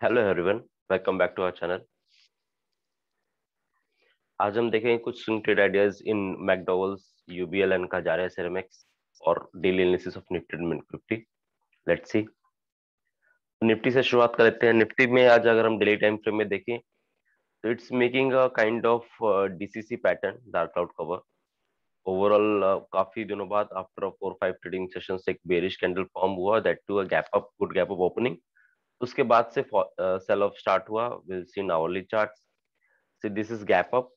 Hello everyone welcome back to our channel आज हम देखेंगे कुछ swing ideas in McDowell's UBL and Kajaria ceramics और daily analysis of Nifty Nifty let's see Nifty से शुरुआत कर लेते हैं। निफ्टी में आज अगर हम डेली टाइम फ्रेम में देखें तो it's making a kind of DCC pattern dark cloud cover overall काफ़ी दिनों बाद after four five trading sessions एक बेरिश कैंडल फॉर्म हुआ that to a gap up good gap up opening उसके बाद से सेल ऑफ़ स्टार्ट हुआ। Will see in hourly charts see this is gap up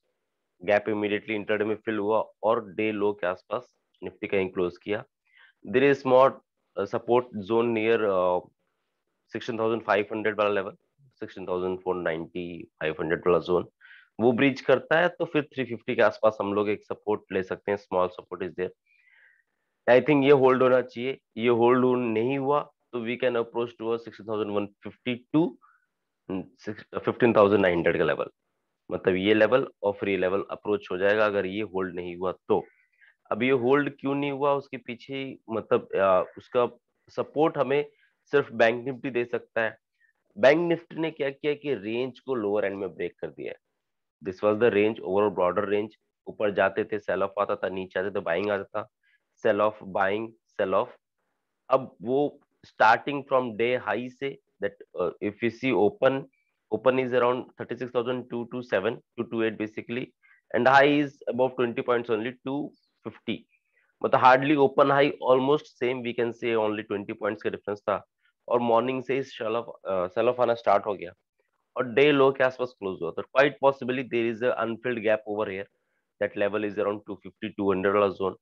gap immediately intraday में fill हुआ और day लो के आसपास निफ्टी कहीं क्लोज किया। There is small support zone near 16,500 वाला लेवल 16,490 500 वाला जोन वो ब्रीच करता है तो फिर 350 के आसपास हम लोग एक सपोर्ट ले सकते हैं। Small support is there I think ये होल्ड होना चाहिए। ये होल्ड नहीं हुआ। तो we can approach to 16,150 to 15,900 का लेवल मतलब ये लेवल और फ्री लेवल अप्रोच हो जाएगा अगर ये होल्ड नहीं हुआ तो। अब ये होल्ड क्यों नहीं हुआ? उसके पीछे मतलब आ, उसका सपोर्ट हमें सिर्फ़ बैंक निफ्टी दे सकता है। बैंक निफ्टी ने क्या किया कि रेंज को लोअर एंड में ब्रेक कर दिया this was the range overall broader range ऊपर जाते थे सेल ऑफ़ आता था नीचे आते तो बाइंग आता था। Sell off buying sell off अब वो starting from day high say that uh, if you see open open is around 36227 to 28 basically and high is above 20 points only 250 मतलब hardly open high almost same we can say only 20 points का difference था और morning से sell of cell of आना start हो गया और day लो के आसपास क्लोज हुआ तो quite possibly there is unfilled gap over here that level is around 250 200 वाला जोन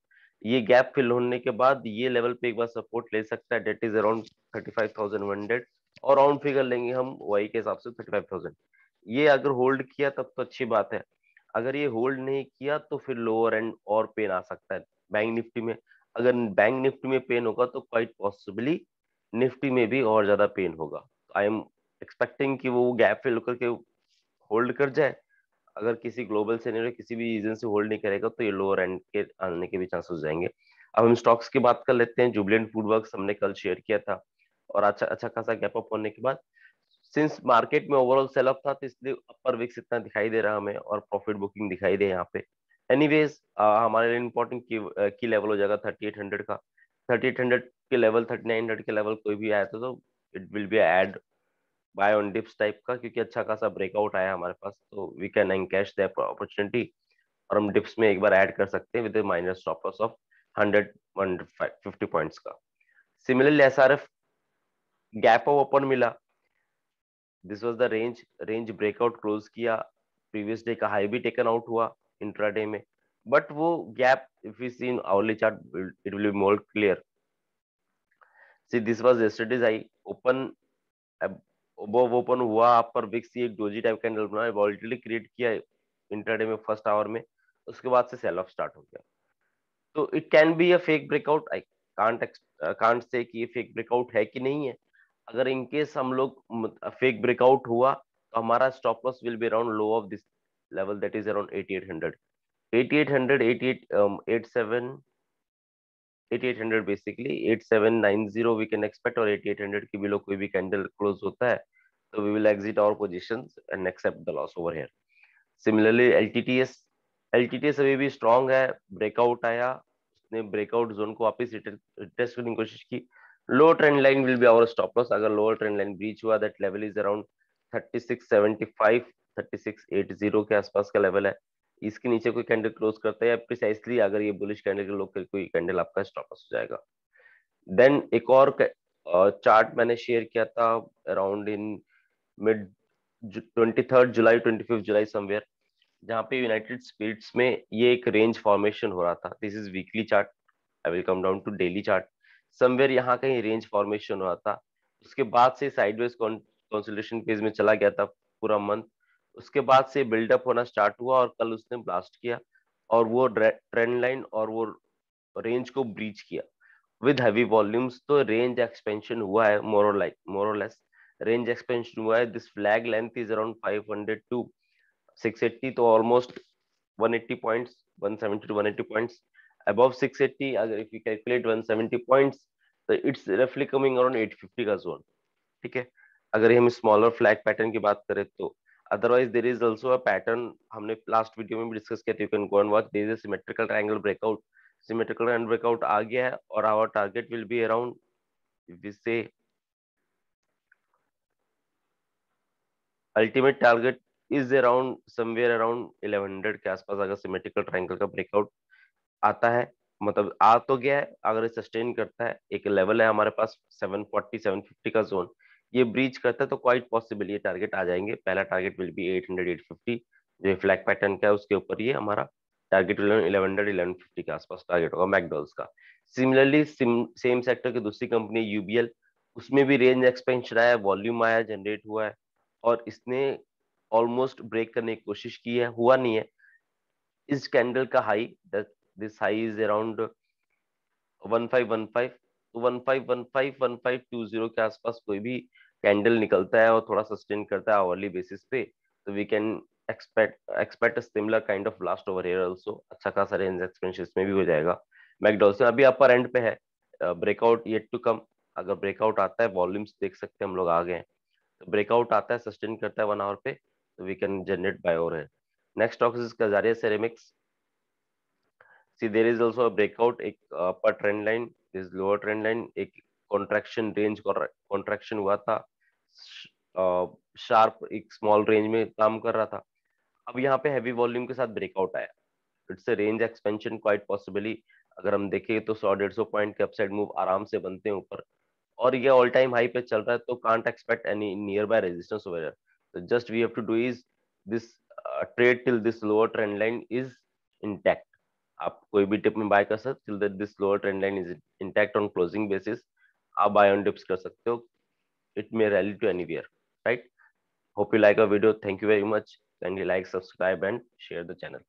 ये गैप फिल होने के बाद ये लेवल पे एक बार सपोर्ट ले सकता है that is around thirty five thousand hundred और राउंड फिगर लेंगे हम वाई के हिसाब से थर्टी फाइव थाउज़ेंड ये अगर होल्ड किया तब तो अच्छी बात है। अगर ये होल्ड नहीं किया तो फिर लोअर एंड और पेन आ सकता है बैंक निफ्टी में। अगर बैंक निफ्टी में पेन होगा तो क्वाइट पॉसिबली निफ्टी में भी और ज़्यादा पेन होगा। आई एम एक्सपेक्टिंग कि वो गैप फिल करके होल्ड कर जाए। अगर किसी ग्लोबल सेनेरियो किसी भी रीजन से होल्ड नहीं करेगा तो ये लोअर एंड के आने के भी चांसेस जाएँगे। अब हम स्टॉक्स की बात कर लेते हैं। जुबलेंट फ़ूड वर्क हमने कल शेयर किया था। और अच्छा अच्छा खासा गैप अप होने के बाद सिंस मार्केट में ओवरऑल सेल अप था तो इसलिए अपर विक्स इतना दिखाई दे रहा हमें और प्रॉफिट बुकिंग दिखाई दे यहाँ पे। एनीवेज हमारे लिए इम्पोर्टेंट की, की लेवल हो जाएगा थर्टी एट हंड्रेड का। थर्टी एट हंड्रेड के लेवल थर्टी नाइन हंड्रेड के लेवल कोई भी आया था तो it will be add buy on dips type का, क्योंकि अच्छा खासा ब्रेकआउट आया हमारे पास तो we can encash the opportunity और हम डिप्स में एक बार ऐड कर सकते हैं with minus stop loss of hundred one fifty points का। Similarly S R F gap of open मिला। This was the range range breakout close किया। प्रीवियस डे का हाई भी टेकन आउट हुआ इंट्राडे में। बट वो gap if you see in hourly chart it will be more clear see this was yesterday's I open वो open हुआ आप पर विक्स एक डोजी टाइप कैंडल बना वॉलिटिलिटी क्रिएट किया इंटरडे में फ़र्स्ट आवर में, उसके बाद से सेल ऑफ़ स्टार्ट हो गया। तो it can be a fake breakout I can't can't say कि ये फेक ब्रेकआउट है कि नहीं है। अगर इनकेस हम लोग फेक ब्रेकआउट हुआ तो हमारा stop loss will be around low of this level that is around 8800 8800 88 87 8800 basically 8790 we can expect और 8800 के बिलो कोई भी कैंडल क्लोज होता है तो we will exit our positions and accept the loss over here similarly LTTS LTTS अभी भी strong है ब्रेकआउट आया, उसने ब्रेकआउट जोन को वापस टेस्ट करने की कोशिश की। Low trend line will be our stop loss अगर लोअर ट्रेंड लाइन ब्रीच हुआ दैट लेवल इज़ अराउंड 3675 3680 के आसपास का लेवल है। इसके नीचे कोई कैंडल क्लोज करता है या प्रिसाइसली अगर ये बुलिश कैंडल के लोग कोई कैंडल आपका स्टॉप हो जाएगा। देन एक और चार्ट मैंने शेयर किया था around in mid twenty third July twenty fifth July somewhere जहाँ पे यूनाइटेड स्पिरिट्स में ये एक रेंज फॉर्मेशन हो रहा था। This is weekly chart I will come down to daily chart somewhere यहाँ कहीं रेंज फॉर्मेशन हो रहा था। उसके बाद से साइडवेज कॉन्सोलेशन फ़ेज़ में चला गया था पूरा मंथ उसके बाद से बिल्डअप होना स्टार्ट हुआ और कल उसने ब्लास्ट किया और वो ट्रेंड लाइन और वो रेंज को ब्रीच किया। विद हैवी वॉल्यूम्स तो रेंज एक्सपेंशन हुआ है more like more less range expansion हुआ है। This flag length is around 500 to 680 तो almost 180 points 170 to 180 points above 680 अगर if you calculate 170 points तो इट्स रफली कमिंग अराउंड 850 का जोन ठीक है? अगर हम स्मॉलर फ्लैग पैटर्न की बात करें तो otherwise there is also a pattern हमने लास्ट वीडियो में भी डिस्कस किया था you can go and watch there is symmetrical triangle breakout symmetrical triangle breakout आ गया है और our target will be around we say, ultimate target is around somewhere around 1100 के आसपास अगर सिमेट्रिकल ट्रायंगल का ब्रेकआउट आता है मतलब आ तो गया है, अगर सस्टेन करता है, एक लेवल है हमारे पास 740 750 का जोन ये ब्रीच करता है तो क्वाइट पॉसिबल ये टारगेट आ जाएँगे। पहला टारगेट विल बी 800 850 जो फ्लैग पैटर्न का है, उसके ऊपर ये हमारा target eleven hundred eleven fifty के आसपास टारगेट होगा मैकडोल्स का। सिमिलरली सेम सेक्टर की दूसरी कंपनी यूबीएल उसमें भी रेंज एक्सपेंशन आया वॉल्यूम आया जनरेट हुआ है, और इसने ऑलमोस्ट ब्रेक करने की कोशिश की है, हुआ नहीं है। इस कैंडल का high this high is around 1515 तो 1515 1520 के आसपास कोई भी कैंडल निकलता है और थोड़ा सस्टेन करता है आवरली बेसिस पे तो we can expect expect similar kind of last over here also अच्छा खासा रेंज एक्सपेंशन इसमें भी हो जाएगा। मैकडॉल्स अभी अपर एंड पे है। ब्रेकआउट येट टू कम अगर ब्रेकआउट आता है वॉल्यूम्स देख सकते हैं हम लोग आ गए तो ब्रेकआउट आता है सस्टेन करता है वन आवर पे तो we can generate buy over है next stock is Kajaria ceramics see there is also breakout एक upper trend line is lower trend line एक कॉन्ट्रेक्शन रेंज कॉन्ट्रेक्शन हुआ था शार्प uh, एक स्मॉल रेंज में काम कर रहा था। अब यहाँ पे हैवी वॉल्यूम के साथ ब्रेकआउट आया। It's range expansion quite possibly अगर हम देखें तो सौ डेढ़ सौ पॉइंट के अपसाइड मूव आराम से बनते हैं ऊपर। और ये ऑल टाइम हाई पे चल रहा है तो can't expect any nearby resistance over तो just we have to do is this trade till this lower trend line is intact आप कोई भी टिप में बाय कर सकते till this lower trend line is intact on closing basis आप buy on tips कर सकते हो। It may rally to anywhere right hope you like a video thank you very much kindly like, subscribe and share the channel.